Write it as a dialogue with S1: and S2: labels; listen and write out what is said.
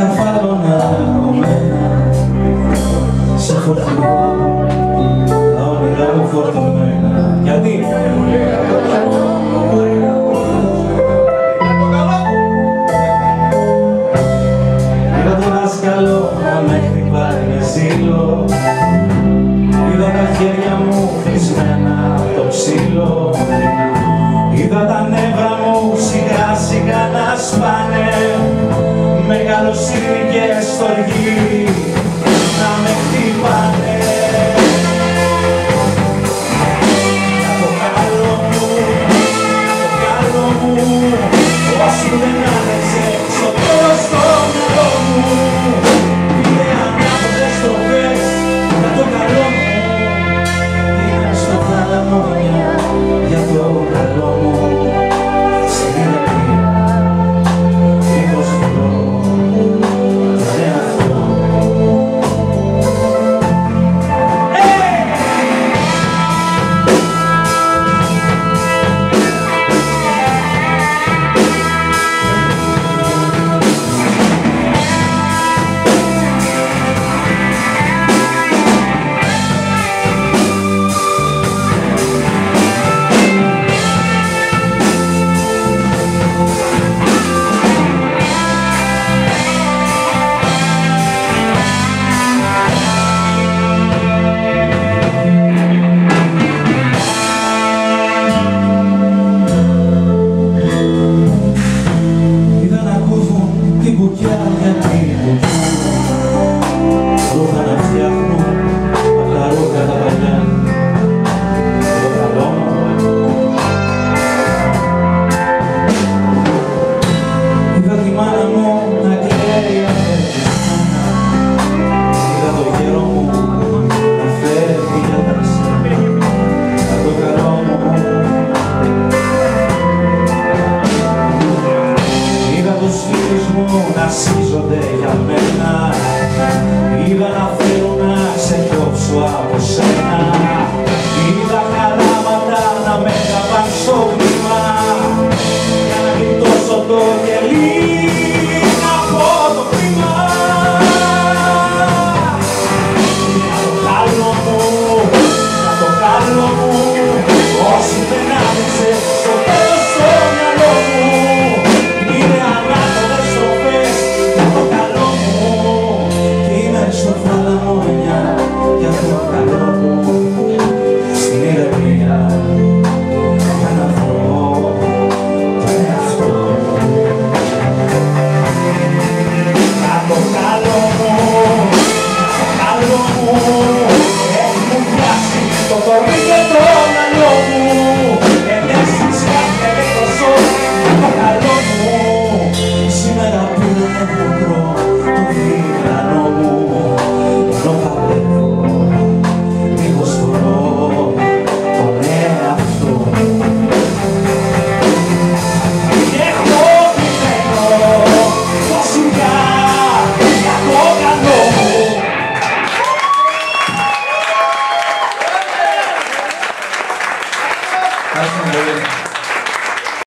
S1: πετράλωνα κομμένα σε φορτηγό τα όνειρά μου φορτωμένα. Γιατί; Είδα τον δάσκαλο να με χτυπάει με ζήλο. Είδα τα χέρια μου χρησμένα από το ξύλο καλοσύνη και στοργή. Να με χτυπάτε. Να σύζονται για μένα. Είδα να θέλω να ξεκόψω από σένα.